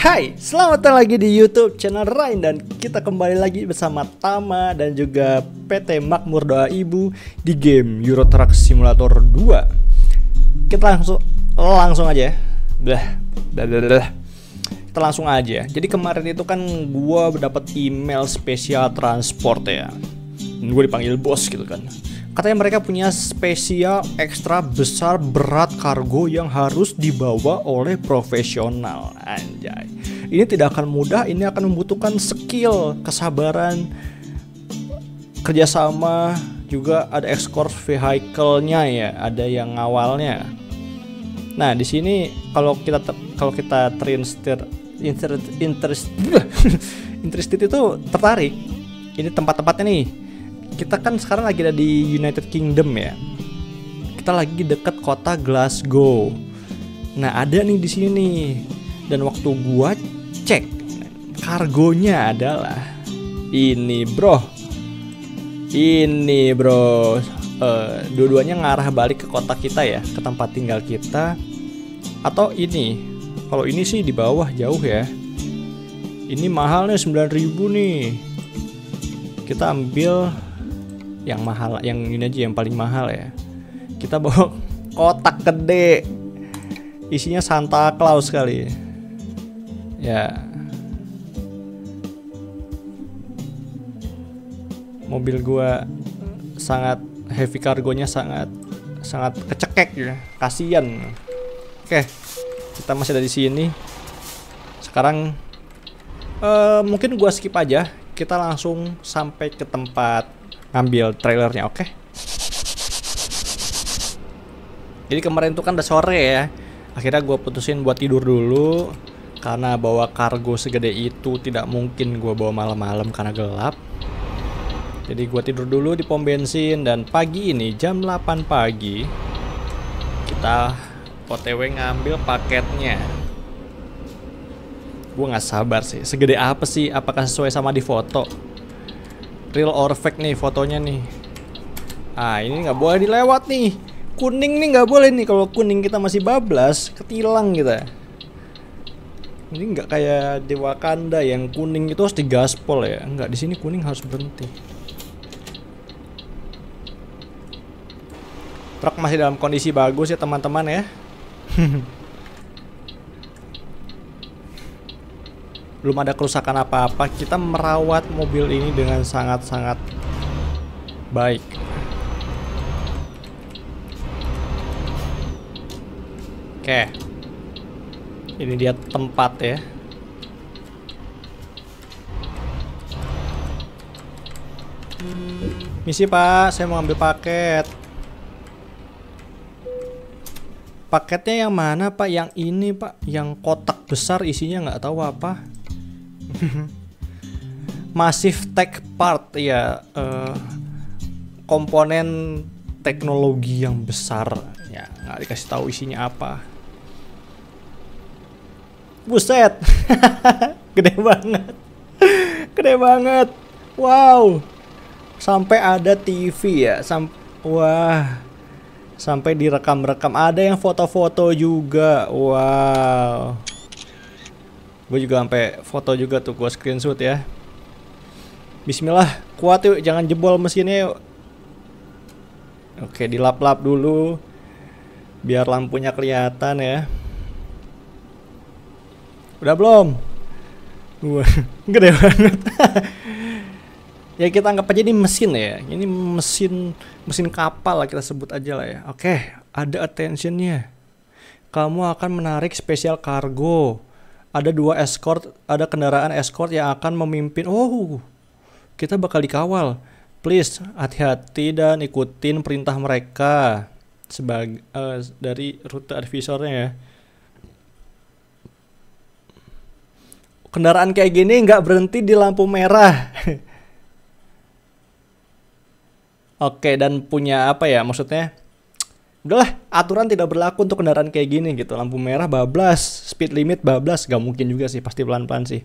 Hai, selamat datang lagi di YouTube channel Rain dan kita kembali lagi bersama Tama dan juga PT Makmur Doa Ibu di game Euro Truck Simulator 2. Kita langsung langsung aja ya. Blah, blah, blah, blah. Kita langsung aja. Jadi kemarin itu kan gua dapat email spesial transport ya. Gue dipanggil bos gitu kan. Katanya mereka punya spesial ekstra besar berat kargo yang harus dibawa oleh profesional. Anjay. Ini tidak akan mudah, ini akan membutuhkan skill, kesabaran, kerjasama, juga ada escort vehicle-nya ya, ada yang ngawalnya. Nah, di sini kalau kita kalau kita terinster interest interest interested itu tertarik. Ini tempat-tempatnya nih kita kan sekarang lagi ada di United Kingdom ya. Kita lagi deket kota Glasgow. Nah ada nih di sini. Dan waktu gua cek kargonya adalah ini bro. Ini bro. Uh, dua-duanya ngarah balik ke kota kita ya, ke tempat tinggal kita. Atau ini. Kalau ini sih di bawah jauh ya. Ini mahalnya 9000 nih. Kita ambil yang mahal yang ini aja yang paling mahal ya. Kita bawa kotak gede. Isinya Santa Claus kali. Ya. Mobil gua sangat heavy cargonya sangat sangat kecekek ya. Kasian. Oke kita masih ada di sini. Sekarang uh, mungkin gua skip aja. Kita langsung sampai ke tempat ngambil trailernya oke? Okay? jadi kemarin tuh kan udah sore ya. Akhirnya gue putusin buat tidur dulu. Karena bawa kargo segede itu tidak mungkin gue bawa malam-malam karena gelap. Jadi gue tidur dulu di pom bensin dan pagi ini jam 8 pagi kita OTW ngambil paketnya. Gue nggak sabar sih. Segede apa sih? Apakah sesuai sama di foto real or fake nih fotonya nih. Ah ini nggak boleh dilewat nih. Kuning nih nggak boleh nih kalau kuning kita masih bablas ketilang kita. Ini nggak kayak di Wakanda yang kuning itu harus digaspol ya. Nggak di sini kuning harus berhenti. Truk masih dalam kondisi bagus ya teman-teman ya belum ada kerusakan apa-apa kita merawat mobil ini dengan sangat-sangat baik. Oke. Ini dia tempat ya. Misi pak. Saya mau ambil paket. Paketnya yang mana pak? Yang ini pak. Yang kotak besar isinya nggak tahu apa Massive Tech Part ya uh, komponen teknologi yang besar. Ya nggak dikasih tahu isinya apa. Buset. Gede banget. Gede banget. Wow. Sampai ada TV ya sam wah. Sampai direkam-rekam. Ada yang foto-foto juga. Wow gue juga sampai foto juga tuh gue screenshot ya. Bismillah kuat yuk jangan jebol mesinnya yuk. Oke dilap-lap dulu biar lampunya kelihatan ya. Udah belum? Wah, gede banget. Ya kita anggap aja ini mesin ya. Ini mesin mesin kapal lah kita sebut aja lah ya. Oke ada attentionnya. Kamu akan menarik spesial kargo ada dua escort, ada kendaraan escort yang akan memimpin. Oh, kita bakal dikawal. Please hati-hati dan ikutin perintah mereka sebagai uh, dari rute advisornya ya. Kendaraan kayak gini nggak berhenti di lampu merah. Oke, dan punya apa ya? Maksudnya udahlah aturan tidak berlaku untuk kendaraan kayak gini gitu lampu merah bablas speed limit bablas gak mungkin juga sih pasti pelan pelan sih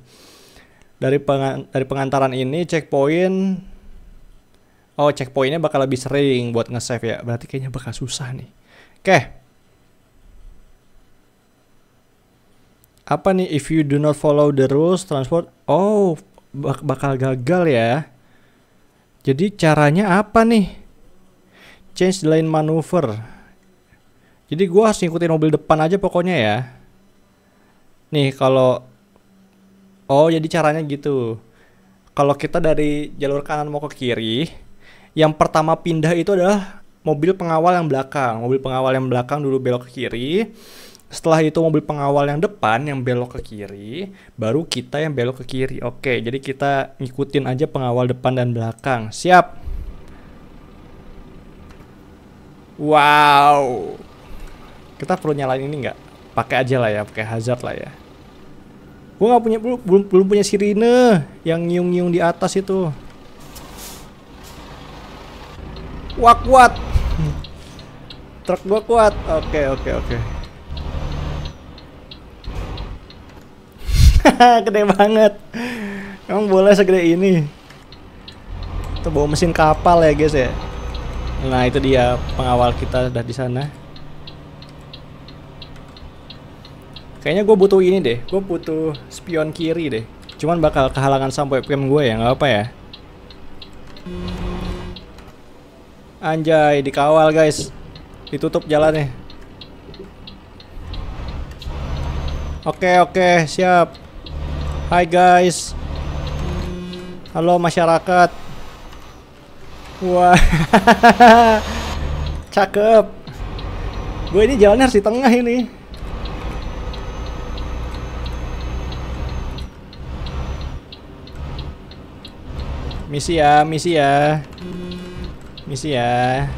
dari pengan dari pengantaran ini checkpoint oh checkpointnya bakal lebih sering buat nge-save ya berarti kayaknya bakal susah nih oke Apa nih? If you do not follow the rules, transport. Oh, bak bakal gagal ya. Jadi caranya apa nih? Change lane maneuver. Jadi gua harus ngikutin mobil depan aja pokoknya ya. Nih kalau Oh, jadi caranya gitu. Kalau kita dari jalur kanan mau ke kiri, yang pertama pindah itu adalah mobil pengawal yang belakang. Mobil pengawal yang belakang dulu belok ke kiri. Setelah itu mobil pengawal yang depan yang belok ke kiri, baru kita yang belok ke kiri. Oke, jadi kita ngikutin aja pengawal depan dan belakang. Siap. Wow. Kita perlu nyalain ini nggak? Pakai aja lah ya, pakai hazard lah ya. Gue nggak punya belum, belum punya sirine yang nyiung-nyiung di atas itu. Wah kuat. Truk gua kuat. Oke oke oke. Gede banget. Emang boleh segede ini. Kita bawa mesin kapal ya guys ya. Nah itu dia pengawal kita udah di sana. Kayaknya gue butuh ini deh, gue butuh spion kiri deh. Cuman bakal kehalangan sampai PM gue ya, nggak apa ya. Anjay, dikawal guys. Ditutup jalannya. Oke, oke, siap. Hai guys. Halo masyarakat. Wah. Cakep. Gue ini jalannya harus di tengah ini. Misi ya, misi ya. Misi ya.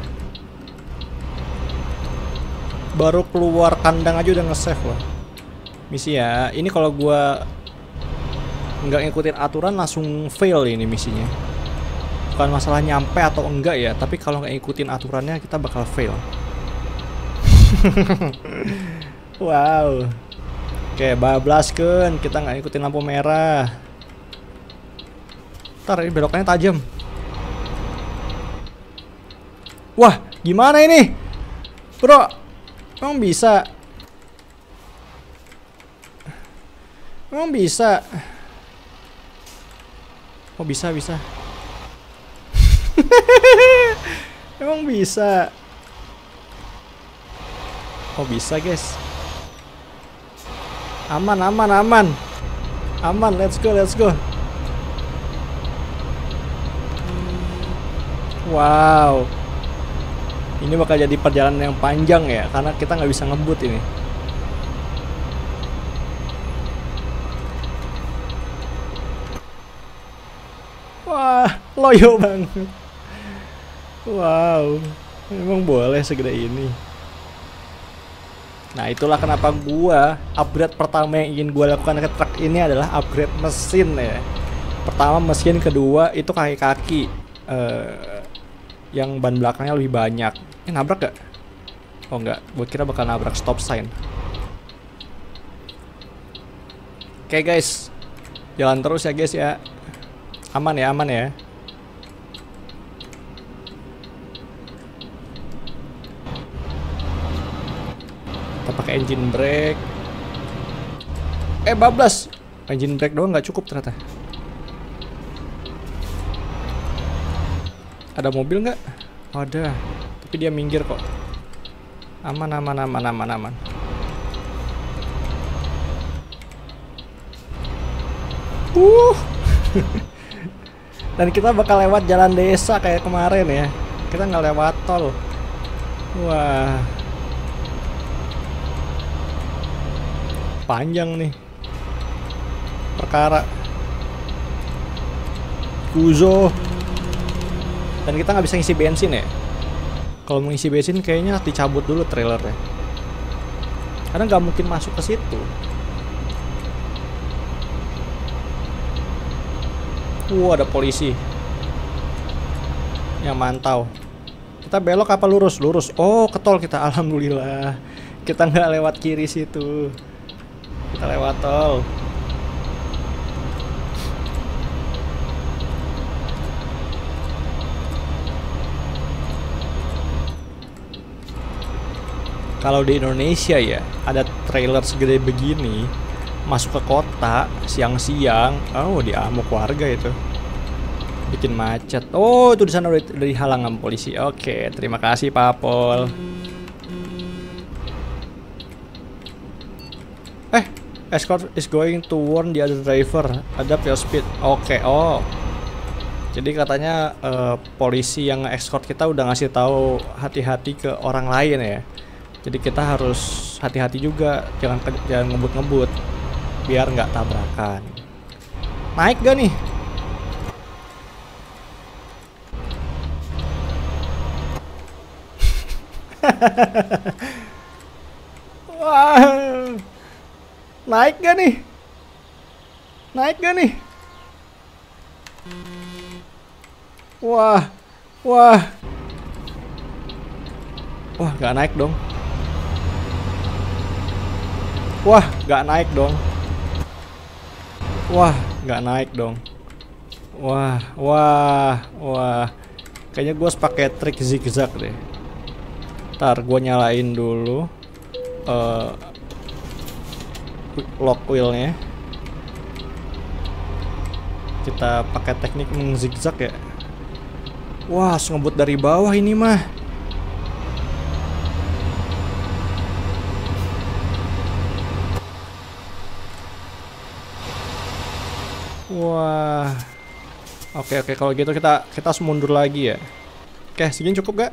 Baru keluar kandang aja udah nge-save loh. Misi ya. Ini kalau gua nggak ngikutin aturan langsung fail ini misinya. Bukan masalah nyampe atau enggak ya, tapi kalau nggak ngikutin aturannya kita bakal fail. wow. Oke, bablaskan kita nggak ngikutin lampu merah. Ntar ini belokannya tajam. Wah, gimana ini? Bro, emang bisa? Emang bisa? Oh bisa, bisa. emang bisa? Oh bisa guys. Aman, aman, aman. Aman, let's go, let's go. Wow. Ini bakal jadi perjalanan yang panjang ya, karena kita nggak bisa ngebut ini. Wah, loyo banget. Wow, emang boleh segede ini. Nah itulah kenapa gua upgrade pertama yang ingin gua lakukan ke truk ini adalah upgrade mesin ya. Pertama mesin, kedua itu kaki-kaki. Uh, yang ban belakangnya lebih banyak. Ini nabrak gak? Oh enggak, buat kira bakal nabrak stop sign. Oke okay, guys, jalan terus ya guys ya. Aman ya, aman ya. Kita pakai engine brake. Eh bablas, engine brake doang nggak cukup ternyata. Ada mobil nggak? Oh, ada. Tapi dia minggir kok. Aman, aman, aman, aman, aman. Uh. Dan kita bakal lewat jalan desa kayak kemarin ya. Kita nggak lewat tol. Wah. Panjang nih. Perkara. Kuzo dan kita nggak bisa ngisi bensin ya. Kalau mau ngisi bensin kayaknya dicabut dulu trailernya. Karena nggak mungkin masuk ke situ. Wah ada polisi. Yang mantau. Kita belok apa lurus? Lurus. Oh ketol kita. Alhamdulillah. Kita nggak lewat kiri situ. Kita lewat tol kalau di Indonesia ya ada trailer segede begini masuk ke kota siang-siang oh diamuk warga itu. Bikin macet. Oh itu di sana udah dari halangan polisi. Oke terima kasih Pak Pol. Eh escort is going to warn the other driver. Adapt your speed. Oke oh. Jadi katanya uh, polisi yang escort kita udah ngasih tahu hati-hati ke orang lain ya jadi kita harus hati-hati juga jangan jangan ngebut-ngebut biar nggak tabrakan. Naik gak nih? Wah, naik gak nih? Naik gak nih? Wah, wah, wah, nggak naik dong. Wah, nggak naik dong. Wah, nggak naik dong. Wah, wah, wah. Kayaknya gue harus pakai trik zigzag deh. Ntar gue nyalain dulu uh, lock wheelnya. Kita pakai teknik mengzigzag ya. Wah, ngebut dari bawah ini mah. Wah. Oke oke kalau gitu kita kita harus mundur lagi ya. Oke, segini cukup gak?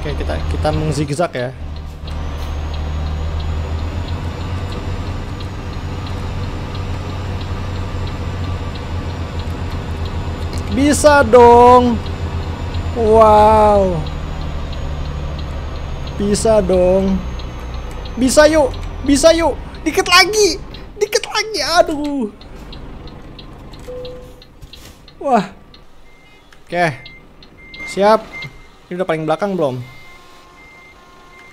Oke, kita kita mengzigzag ya. Bisa dong. Wow. Bisa dong. Bisa yuk. Bisa yuk. Dikit lagi. Dikit lagi. Aduh. Wah. Oke. Siap. Ini udah paling belakang belum?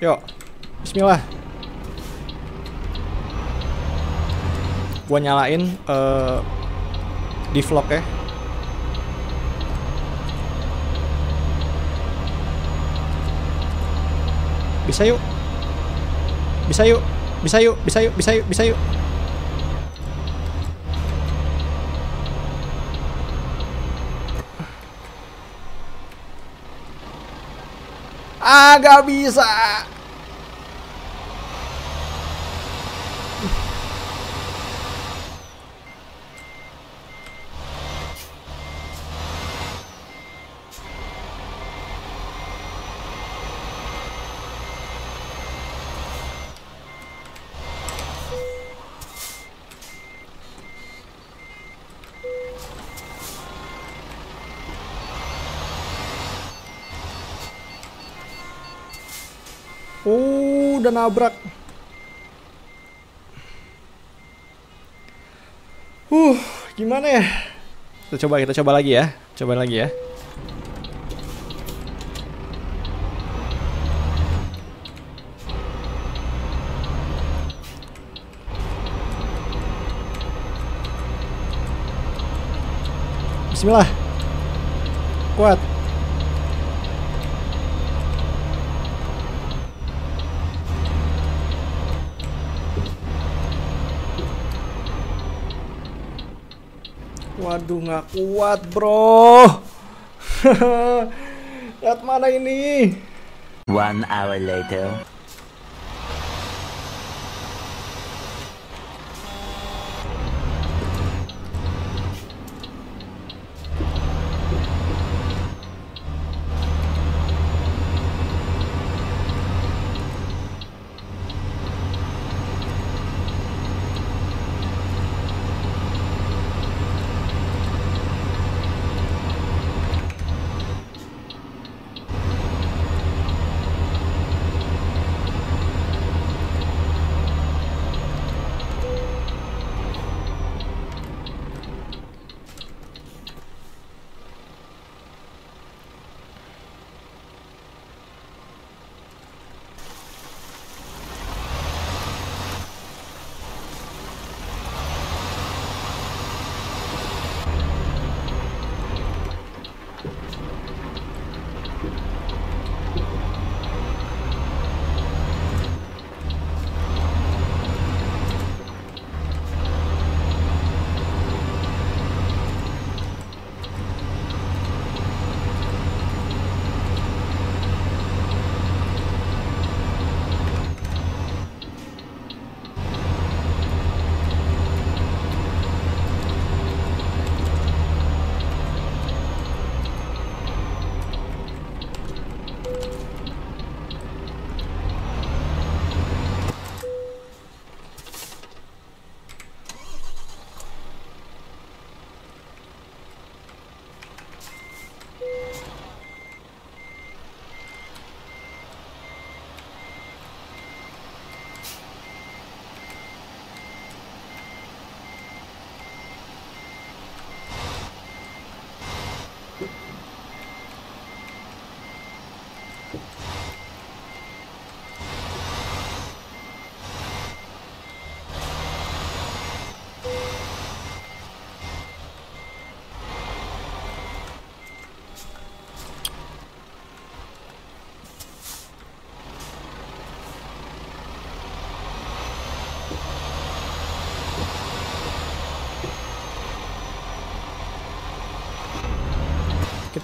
Yuk. Bismillah. Gua nyalain uh, di vlog ya. Bisa yuk. Bisa yuk. Bisa yuk, bisa yuk, bisa yuk, bisa yuk. Ah, gak bisa. Oh, udah nabrak. Uh, gimana ya? Kita coba, kita coba lagi ya. Coba lagi ya. Bismillah. Kuat. Waduh nggak kuat bro. Lihat mana ini? One hour later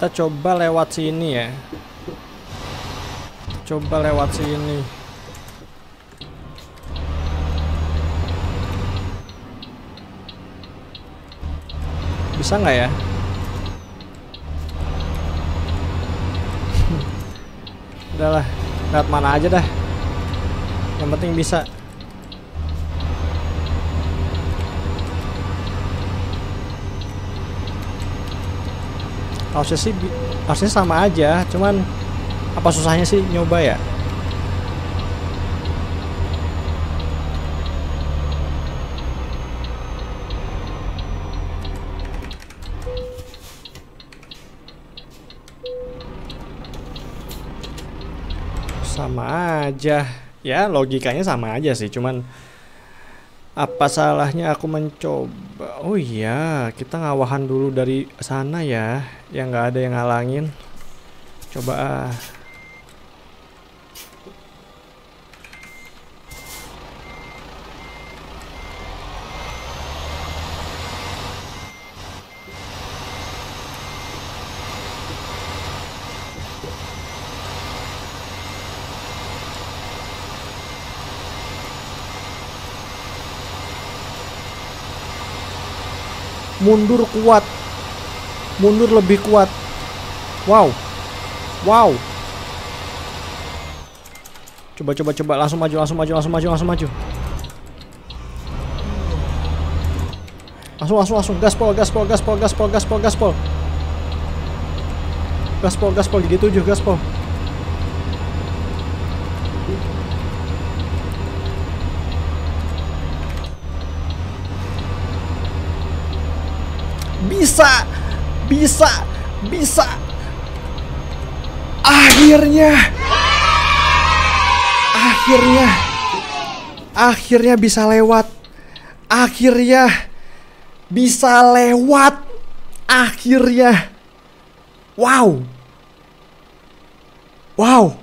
Kita coba lewat sini ya. Coba lewat sini. Bisa nggak ya? Udahlah, lewat mana aja dah. Yang penting bisa. Harusnya sih harusnya sama aja, cuman apa susahnya sih nyoba ya? Sama aja. Ya, logikanya sama aja sih, cuman apa salahnya aku mencoba? Oh iya, kita ngawahan dulu dari sana ya, yang nggak ada yang ngalangin. Coba ah. Mundur kuat. Mundur lebih kuat. Wow. Wow. Coba coba coba. Langsung maju langsung maju langsung maju langsung maju. Langsung langsung langsung. Gaspol gaspol gaspol gaspol gaspol gaspol gaspol gaspol gigi tujuh gaspol bisa bisa bisa. Akhirnya akhirnya akhirnya bisa lewat. Akhirnya bisa lewat. Akhirnya wow. Wow.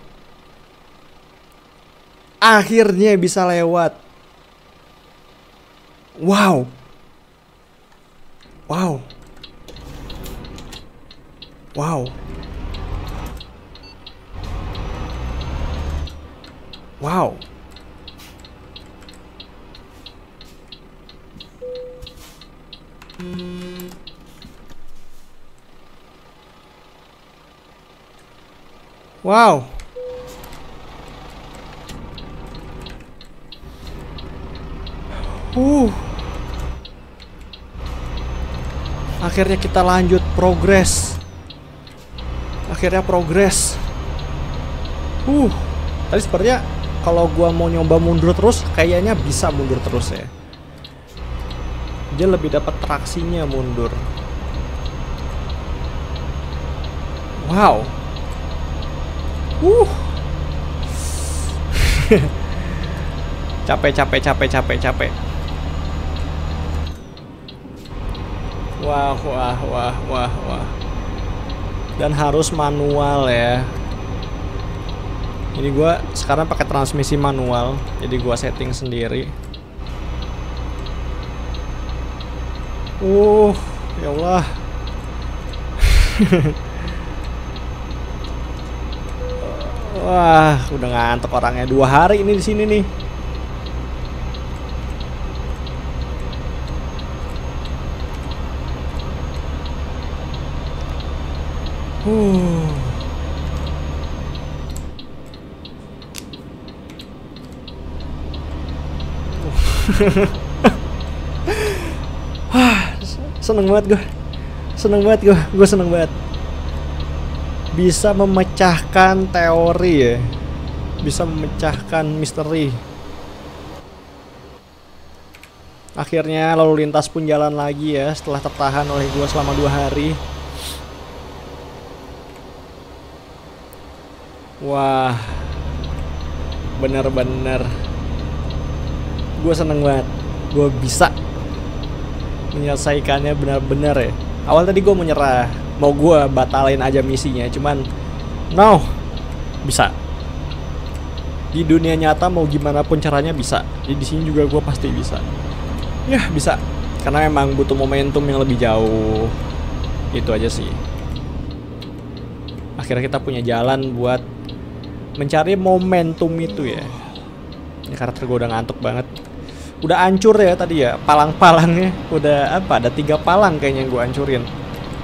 Akhirnya bisa lewat. Wow. Wow. Wow. Wow. Wow. Uh. Akhirnya kita lanjut progres. Akhirnya progres. Uh, tadi sepertinya kalau gua mau nyoba mundur terus, kayaknya bisa mundur terus ya. Dia lebih dapat traksinya mundur. Wow. Uh. capek, capek, capek, capek, capek. Wah, wah, wah, wah, wah. Dan harus manual ya. Ini gua sekarang pakai transmisi manual, jadi gua setting sendiri. Uh, ya Allah. Wah, udah ngantuk orangnya dua hari ini di sini nih. Uh. Wah, seneng banget gue. Seneng banget gue. Gue seneng banget. Bisa memecahkan teori ya. Bisa memecahkan misteri. Akhirnya lalu lintas pun jalan lagi ya setelah tertahan oleh gue selama dua hari. Wah, bener-bener gue seneng banget. Gue bisa menyelesaikannya benar-benar ya. Awal tadi gue menyerah, mau gue batalin aja misinya, cuman no, bisa. Di dunia nyata mau gimana pun caranya bisa. Jadi di sini juga gue pasti bisa. Ya bisa, karena emang butuh momentum yang lebih jauh. Itu aja sih. akhirnya kita punya jalan buat mencari momentum itu ya ini karakter gue ngantuk banget udah hancur ya tadi ya palang-palangnya. Udah apa ada tiga palang kayaknya yang gue hancurin.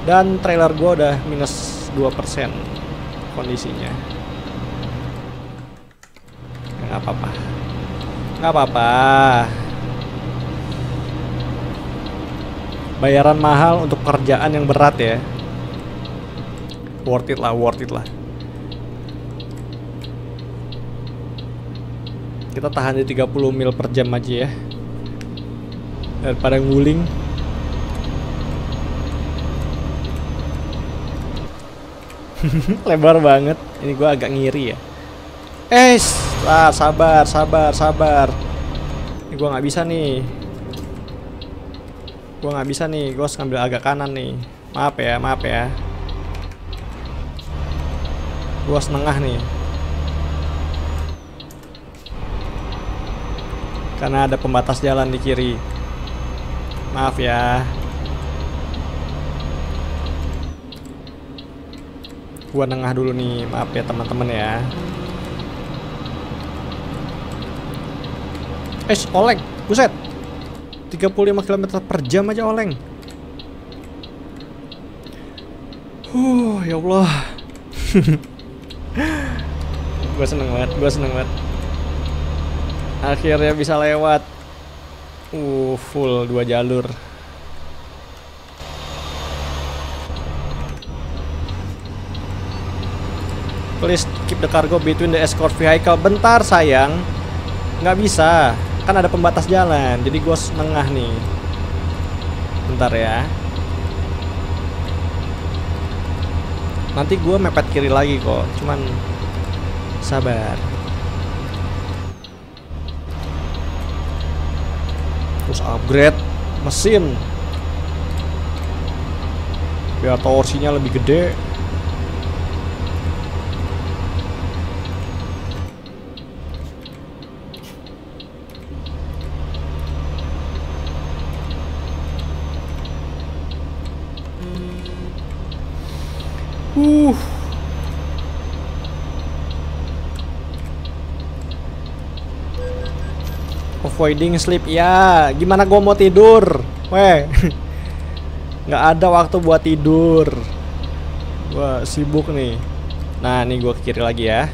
Dan trailer gue udah minus 2% kondisinya. Nggak apa-apa. Nggak apa-apa. Bayaran mahal untuk pekerjaan yang berat ya. Worth it lah worth it lah kita tahan di 30 mil per jam aja ya. Daripada nguling. Lebar banget. Ini gua agak ngiri ya. Eh lah sabar sabar sabar. Ini gua nggak bisa nih. Gua nggak bisa nih. Gua harus ngambil agak kanan nih. Maaf ya maaf ya. Gua setengah nih karena ada pembatas jalan di kiri. Maaf ya. Gua nengah dulu nih maaf ya teman-teman ya. Eh oleng buset. 35 km per jam aja oleng. Huh, ya Allah. Gue seneng banget, gue seneng banget Akhirnya bisa lewat. Uh, full dua jalur. Please keep the cargo between the escort vehicle. Bentar sayang. Nggak bisa. Kan ada pembatas jalan Jadi gue setengah nih. Bentar ya. Nanti gue mepet kiri lagi kok Cuman Sabar Terus upgrade Mesin. Biar torsinya lebih gede Uh. Avoiding sleep ya. Gimana gua mau tidur? Weh. nggak ada waktu buat tidur. Gua sibuk nih. Nah, nih gua ke kiri lagi ya.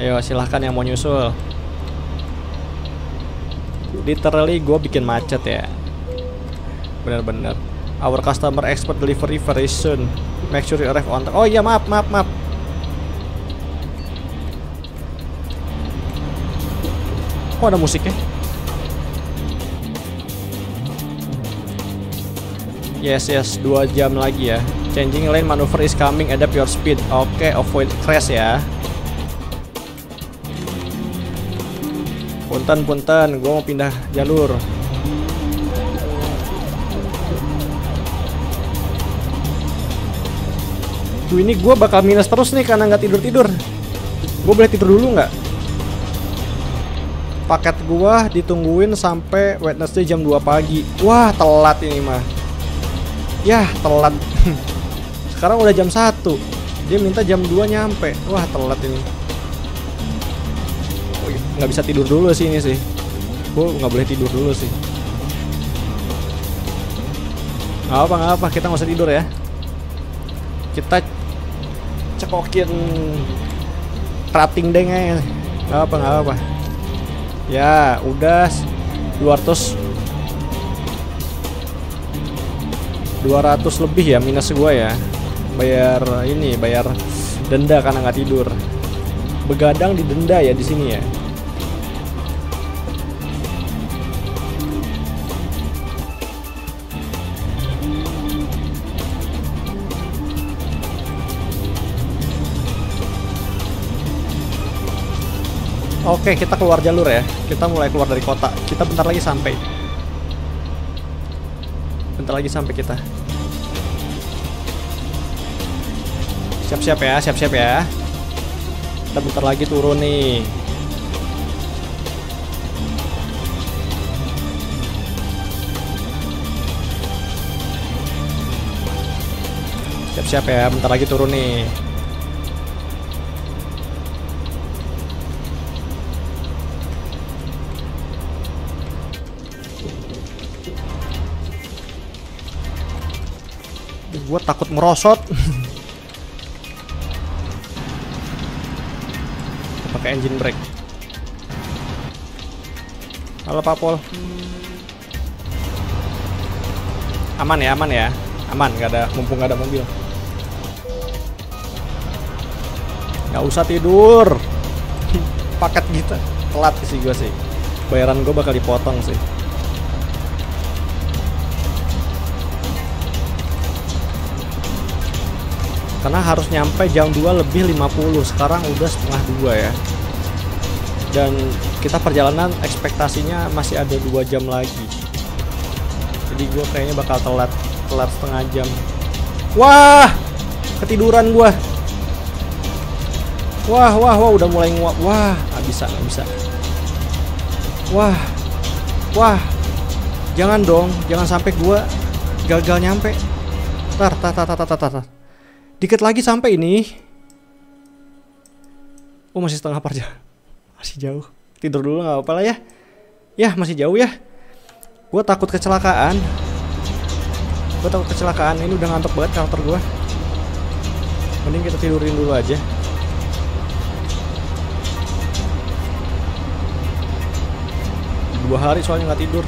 Ayo silahkan yang mau nyusul. Literally gue bikin macet ya. Bener-bener. Our customer expert delivery very soon. Make sure you arrive on time. Oh iya maaf maaf maaf. Kok ada musiknya? Yes yes dua jam lagi ya. Changing lane maneuver is coming. Adapt your speed. Oke avoid crash ya. Punten punten, gue mau pindah jalur. Duh ini gue bakal minus terus nih karena nggak tidur tidur. Gue boleh tidur dulu nggak? Paket gue ditungguin sampai Wednesday jam 2 pagi. Wah telat ini mah. Yah telat. Sekarang udah jam 1 Dia minta jam 2 nyampe. Wah telat ini. Oh, iya, nggak bisa tidur dulu sih ini sih. Gue nggak boleh tidur dulu sih. Nggak apa nggak apa kita nggak usah tidur ya. Kita cekokin rating dengnya nggak apa nggak apa ya udah. 200 200 lebih ya minus gua ya. Bayar ini bayar denda karena nggak tidur. Begadang di denda ya di sini ya Oke, kita keluar jalur ya. Kita mulai keluar dari kota. Kita bentar lagi sampai. Bentar lagi sampai kita. Siap-siap ya, siap-siap ya. Kita bentar lagi turun nih. Siap-siap ya, bentar lagi turun nih. Gue takut merosot. Pakai engine brake. Halo Pak Pol. Aman ya, aman ya. Aman, nggak ada mumpung nggak ada mobil. Nggak usah tidur. Paket gitu. Telat sih gue sih. Bayaran gue bakal dipotong sih. Karena harus nyampe jam 2 lebih 50 Sekarang udah setengah 2 ya. Dan kita perjalanan ekspektasinya masih ada 2 jam lagi. Jadi gue kayaknya bakal telat Telat setengah jam. Wah Ketiduran gue Wah wah wah udah mulai nguap. Wah gak bisa gak bisa. Wah Wah. Jangan dong Jangan sampai gue gagal nyampe. Tar tar tar tar tar, tar. Dikit lagi sampai ini. Oh masih setengah perjalanan. Masih jauh. Tidur dulu nggak apa-apa lah ya. Ya masih jauh ya. Gue takut kecelakaan. Gue takut kecelakaan. Ini udah ngantuk banget karakter gue. Mending kita tidurin dulu aja. Dua hari soalnya nggak tidur.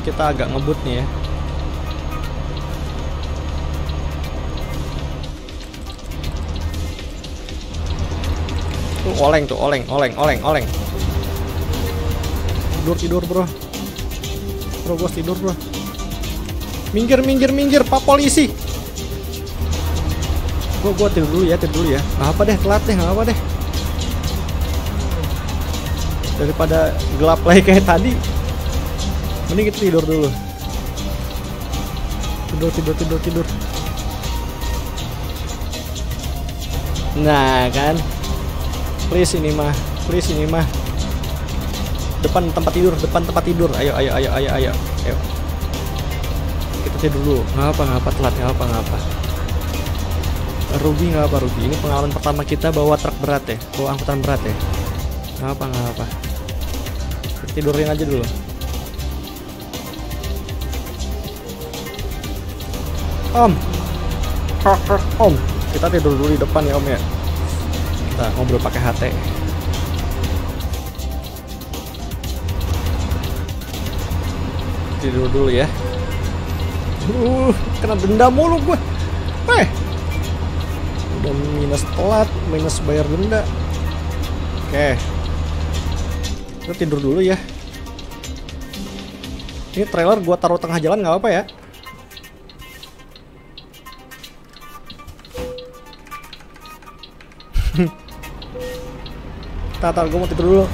Kita agak ngebut nih ya. Tuh oleng tuh oleng oleng oleng oleng. Tidur tidur bro. Bro gue tidur bro. Minggir minggir minggir pak polisi. Gue gue tidur dulu ya tidur dulu ya. Nggak apa deh telat deh nggak apa deh. Daripada gelap lagi kayak tadi Mending kita tidur dulu. Tidur, tidur, tidur, tidur. Nah, kan. Please ini mah. Please ini mah. Depan tempat tidur, depan tempat tidur. Ayo, ayo, ayo, ayo, ayo. Ayo. Kita tidur dulu. Ngapa, ngapa telat, ngapa, ngapa. Rugi ngapa rugi? Ini pengalaman pertama kita bawa truk berat ya, bawa angkutan berat ya. Ngapa, ngapa. Kita tidurin aja dulu. Om. Om, kita tidur dulu di depan ya Om ya. Kita ngobrol pakai HT. Tidur dulu ya. Uh, kena denda mulu gue. Eh. Udah minus telat, minus bayar denda. Oke. Kita tidur dulu ya. Ini trailer gua taruh tengah jalan nggak apa ya? Tatar gue mau tidur dulu.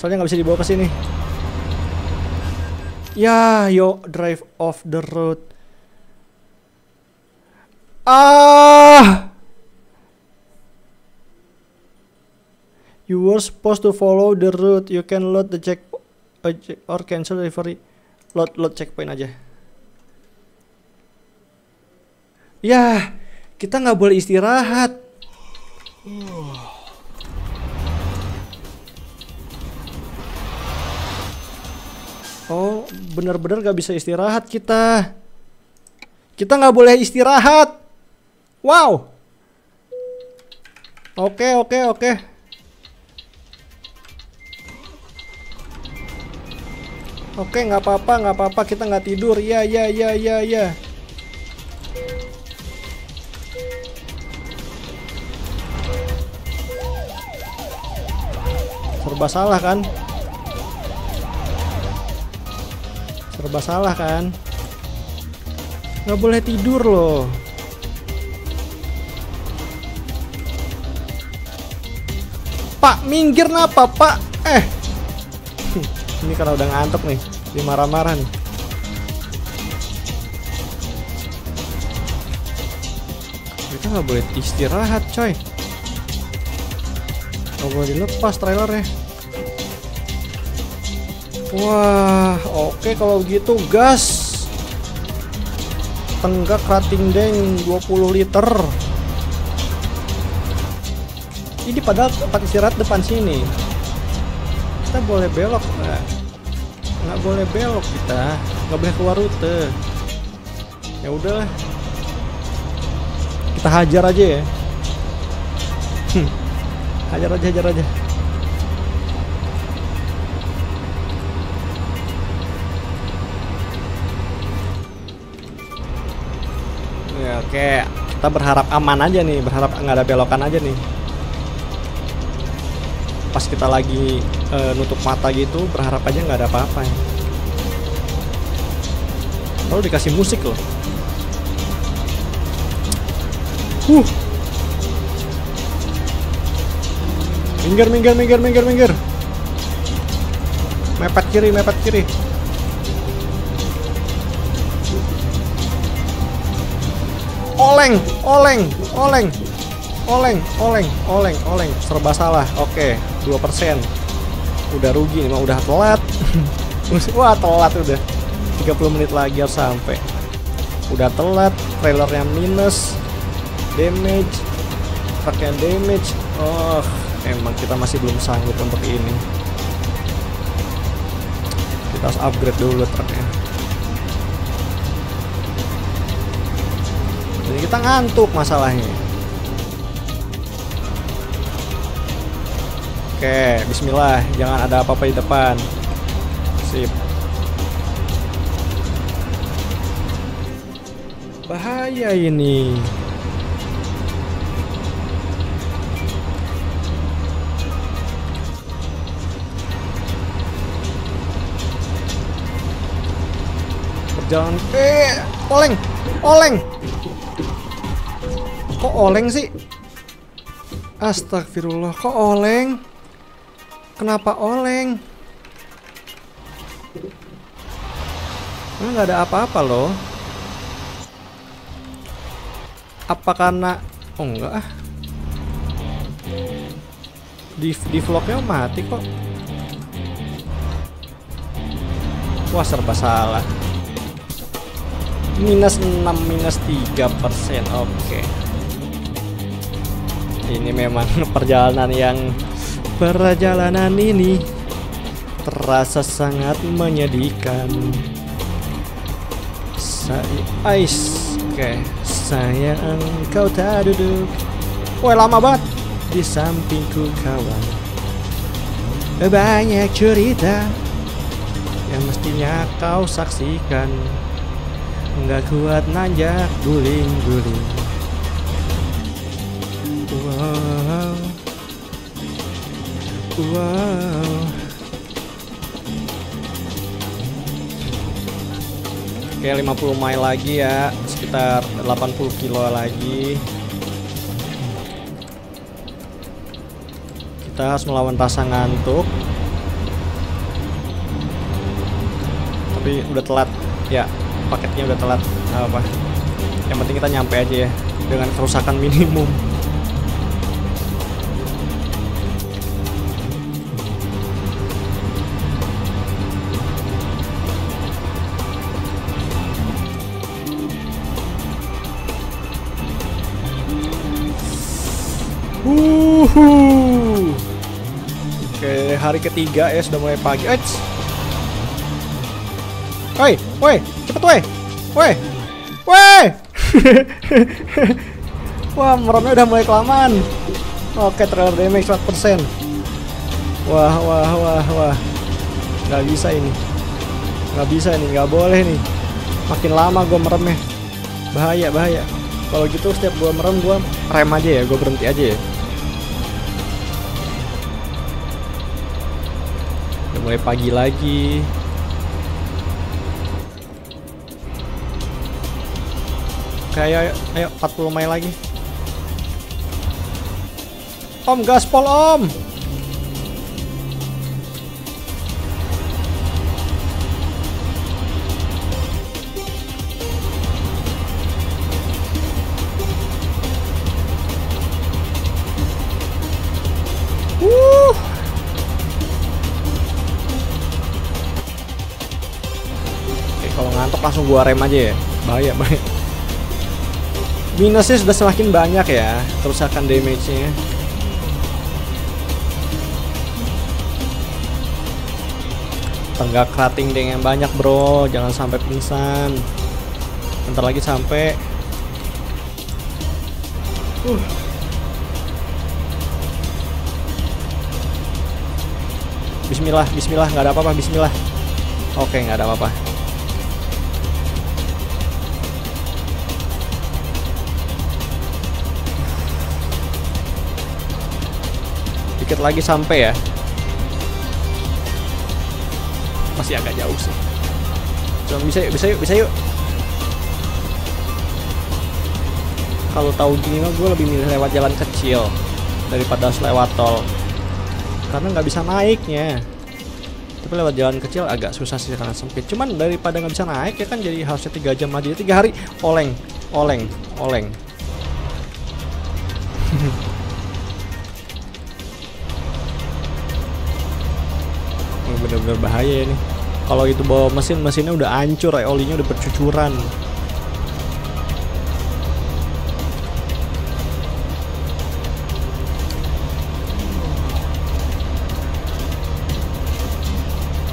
Soalnya nggak bisa dibawa ke sini. Ya, yo drive off the road. Ah. You were supposed to follow the route. You can load the check or cancel delivery. Load load checkpoint aja. Ya, kita nggak boleh istirahat. Oh, bener-bener gak bisa istirahat kita. Kita nggak boleh istirahat. Wow. Oke, oke, oke. Oke, nggak apa-apa, nggak apa-apa. Kita nggak tidur. Ya, ya, ya, ya, ya. Serba salah kan? Serba salah kan? Nggak boleh tidur loh. Pak, minggir napa, Pak? Eh. Ini karena udah ngantuk nih. Dia marah-marah nih. Kita nggak boleh istirahat, coy. Nggak boleh dilepas trailernya. Wah, oke kalau gitu gas. Tenggak rating deng 20 liter. Ini padahal tempat istirahat depan sini. Kita boleh belok nggak? Nggak boleh belok kita, nggak boleh keluar rute. Ya udahlah, kita hajar aja ya. Hmm. Hajar aja, hajar aja. Oke, kita berharap aman aja nih, berharap nggak ada belokan aja nih. Pas kita lagi eh, nutup mata gitu, berharap aja nggak ada apa-apa. Ya. Lalu dikasih musik loh. Huh. Minggir, minggir, minggir, minggir, minggir. Mepet kiri, mepet kiri. Oleng, oleng, oleng. Oleng, oleng, oleng, oleng. Serba salah. Oke, 2%. Udah rugi nih, mah udah telat. Wah, telat udah. 30 menit lagi harus sampai. Udah telat, trailernya minus. Damage. Truknya damage. Oh, emang kita masih belum sanggup untuk ini. Kita harus upgrade dulu truknya. Kita ngantuk masalahnya. Oke, bismillah, jangan ada apa-apa di depan. Sip. Bahaya ini. Berjalan eh oleng, oleng. Kok oleng sih? Astagfirullah, kok oleng? Kenapa oleng? Ini nggak ada apa-apa loh. Apa karena oh enggak ah. Di di vlognya mati kok. Wah serba salah. Minus 6 minus 3 persen. Oke. Ini memang perjalanan yang perjalanan ini terasa sangat menyedihkan. Saya ice, oke. Sayang kau tak duduk. Wah lama banget di sampingku kawan. Banyak cerita yang mestinya kau saksikan. Nggak kuat nanjak guling-guling. Oke 50 mile lagi ya. Sekitar 80 kilo lagi. Kita harus melawan rasa ngantuk. Tapi udah telat. Ya paketnya udah telat. Apa Yang penting kita nyampe aja ya Dengan kerusakan minimum hari ketiga ya sudah mulai pagi. Eits. Woi, woi, cepet woi. Woi. Woi. Wah, meremnya udah mulai kelamaan. Oke, trailer damage 4%. Wah, wah, wah, wah. Gak bisa ini. Gak bisa nih, gak boleh nih. Makin lama gue meremnya. Bahaya, bahaya. Kalau gitu setiap gue merem gue rem aja ya, gue berhenti aja ya. Udah mulai pagi lagi. Oke, ayo, ayo, ayo 40 mile lagi. Om gaspol om. Gua rem aja ya. Bahaya bahaya. Minusnya sudah semakin banyak ya kerusakan damage-nya. Tenggak rating deng yang banyak bro. Jangan sampai pingsan. Bentar lagi sampai. Uh. Bismillah, Bismillah, nggak ada apa-apa, Bismillah. Oke, nggak ada apa-apa. Dikit lagi sampai ya. Masih agak jauh sih. Cuma bisa yuk, bisa yuk, bisa yuk. Kalau tahu gini mah gue lebih milih lewat jalan kecil daripada harus lewat tol karena nggak bisa naiknya tapi lewat jalan kecil agak susah sih karena sempit cuman daripada nggak bisa naik ya kan jadi harusnya tiga jam aja tiga hari oleng oleng oleng bener-bener bahaya ini kalau itu bawa mesin mesinnya udah hancur ya olinya udah bercucuran.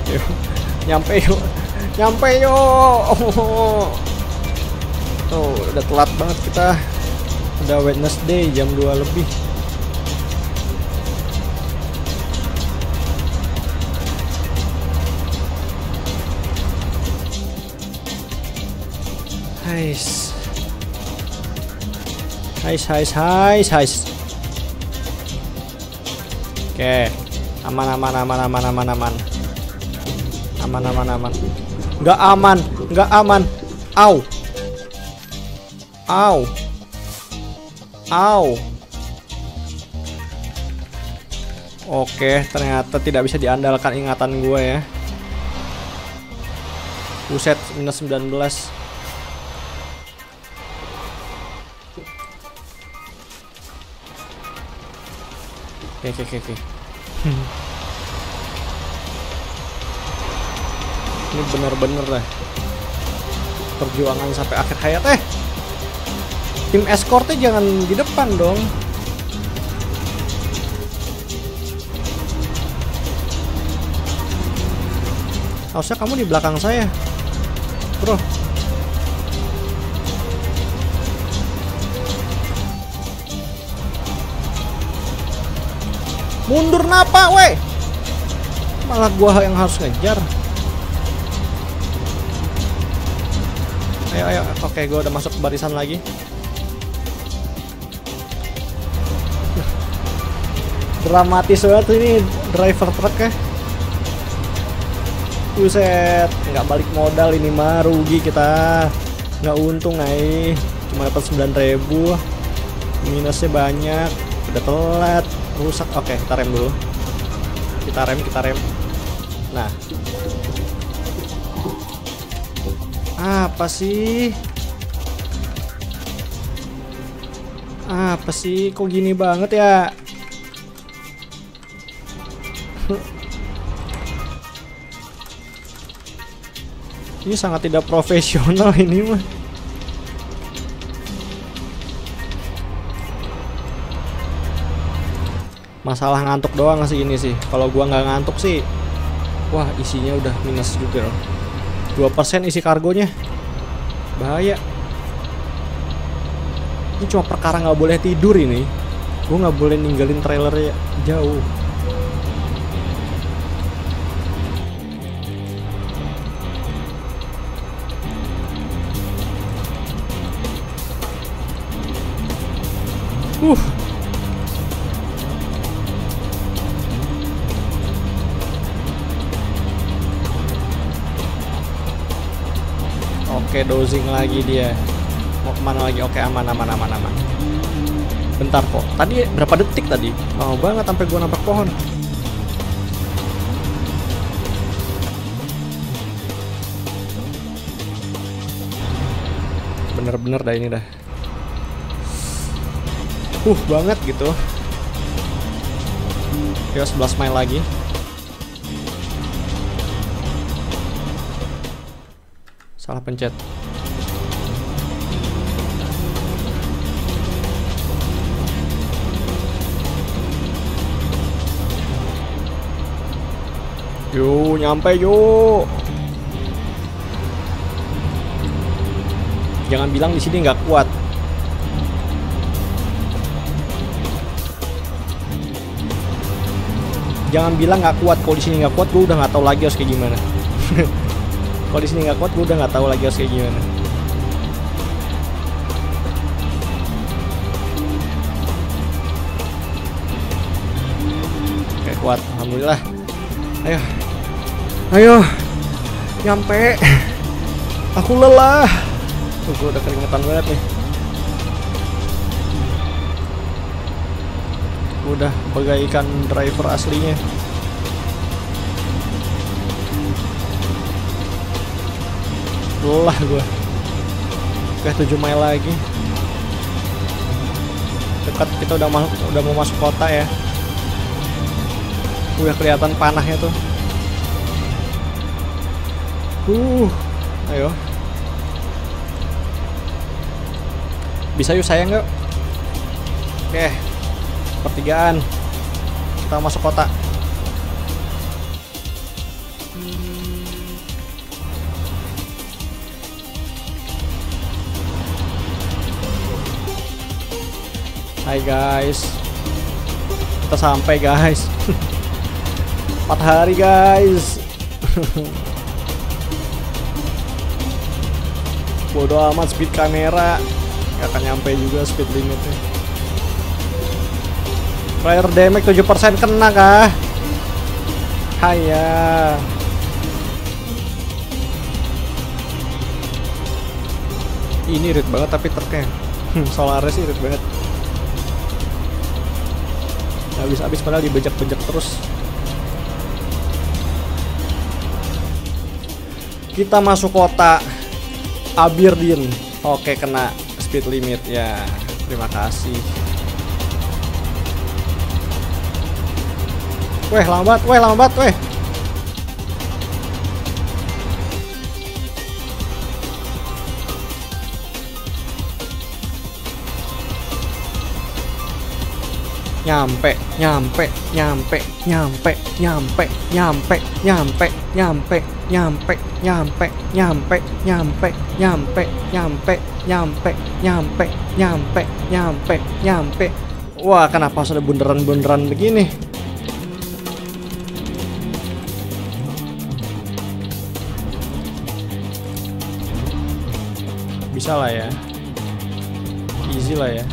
Nyampe yuk nyampe yuk tuh udah telat banget kita. Udah Wednesday jam 2 lebih Nice. Nice, nice, nice, nice. Oke. Aman, aman, aman, aman, aman, aman. Aman, aman, aman. Enggak aman, enggak aman. Au. Au. Au. Oke, ternyata tidak bisa diandalkan ingatan gue ya. Buset, minus 19 Oke oke oke oke. Ini bener-bener lah. Perjuangan sampai akhir hayat. Eh! Tim escortnya jangan di depan dong. Harusnya kamu di belakang saya. Bro mundur napa weh? Malah gua yang harus ngejar. Ayo ayo. Oke gue udah masuk ke barisan lagi. Dramatis banget ini driver truk ya. Buset, nggak balik modal ini mah rugi kita. Nggak untung nih cuma dapat 9000 minusnya banyak. Udah telat rusak oke kita rem dulu kita rem kita rem nah Apa sih? Apa sih? Kok gini banget ya? ini sangat tidak profesional ini mah. Masalah ngantuk doang sih ini sih. Kalau gua nggak ngantuk sih, wah isinya udah minus juga loh. 2% isi kargonya bahaya ini cuma perkara nggak boleh tidur ini gue nggak boleh ninggalin trailer ya jauh Oke dozing lagi dia. Mau ke mana lagi? Oke aman aman aman aman. Bentar kok. Tadi berapa detik tadi? Mau banget sampai gua nabrak pohon. Bener-bener dah ini dah. Uh banget gitu. Yo 11 mile lagi Salah pencet. Yo, nyampe yo. Jangan bilang di sini nggak kuat. Jangan bilang nggak kuat. Kalau di sini nggak kuat, gue udah nggak tahu lagi harus kayak gimana. Kalau di sini nggak kuat, gue udah nggak tahu lagi harus kayak gimana. Oke kuat, alhamdulillah. Ayo, ayo, nyampe. Aku lelah. Tuh, gue udah keringetan banget nih. Udah bagaikan driver aslinya. Lelah gue. Oke, 7 mile lagi. Dekat kita udah masuk udah mau masuk kota ya. Udah kelihatan panahnya tuh. Uh, ayo. Bisa yuk saya nggak? Oke, pertigaan. Kita masuk kota. Hai guys, kita sampai guys. Empat hari guys. Bodoh amat speed kamera Gak akan nyampe juga speed limitnya Fire damage 7% kena kah? Haya Ini irit banget tapi truknya Solaris irit banget Habis-habis padahal dibejak-bejak terus Kita masuk kota Aberdeen. Oke, kena speed limit ya. Terima kasih. Weh, lambat, weh, lambat, weh. Nyampe nyampe nyampe nyampe nyampe nyampe nyampe nyampe nyampe nyampe nyampe nyampe nyampe nyampe nyampe nyampe nyampe nyampe nyampe wah kenapa sudah bunderan-bunderan begini bisa lah ya easy lah ya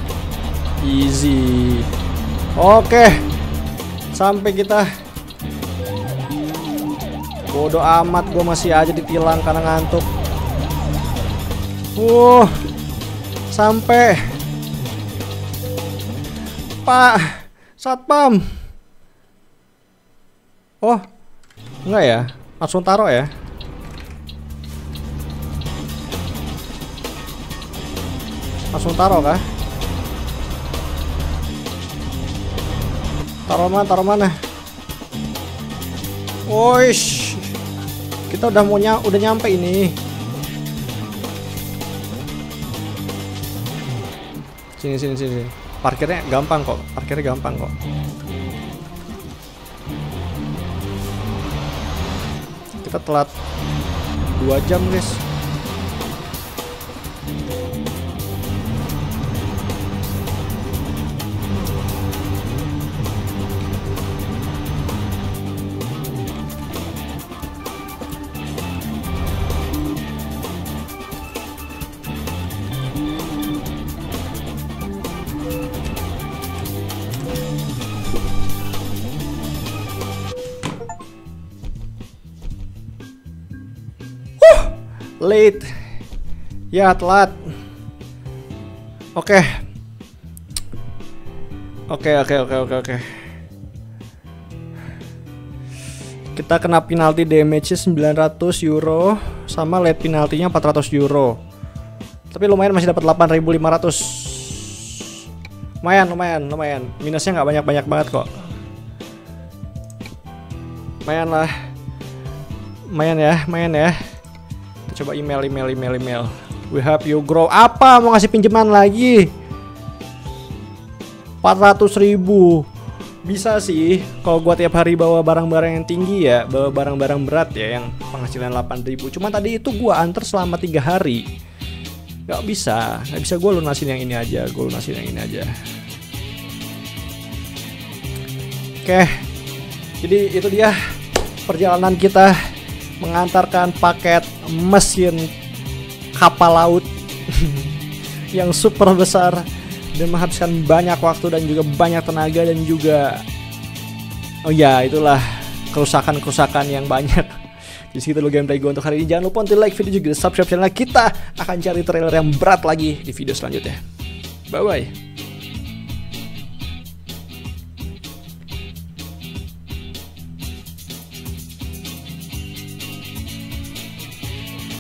easy Oke. Sampai kita Bodoh amat gue masih aja ditilang karena ngantuk. Uh. Sampai Pak Satpam. Oh. Enggak ya? Langsung taruh ya? Langsung taruh kah? Taruh mana? Taruh mana? Woish. Kita udah mau ny udah nyampe ini. Sini sini sini. Parkirnya gampang kok. Parkirnya gampang kok. Kita telat 2 jam, guys. Late. Ya telat. Oke. Oke oke oke oke oke. Kita kena penalti damage 900 euro sama late penaltinya 400 euro. Tapi lumayan masih dapat 8500 lumayan lumayan lumayan. Minusnya nggak banyak banyak banget kok. Lumayan lah. Lumayan ya lumayan ya Coba email, email, email, email. We help you grow. Apa? Mau ngasih pinjaman lagi? 400 ribu bisa sih kalau gua tiap hari bawa barang-barang yang tinggi ya bawa barang-barang berat ya yang penghasilan 8000 cuma tadi itu gua antar selama tiga hari nggak bisa nggak bisa gua lunasin yang ini aja gua lunasin yang ini aja oke jadi itu dia perjalanan kita mengantarkan paket mesin kapal laut yang super besar dan menghabiskan banyak waktu dan juga banyak tenaga dan juga oh ya itulah kerusakan-kerusakan yang banyak. Di situ dulu gameplay gue untuk hari ini. Jangan lupa untuk like video juga subscribe channel kita. Akan cari trailer yang berat lagi di video selanjutnya. Bye bye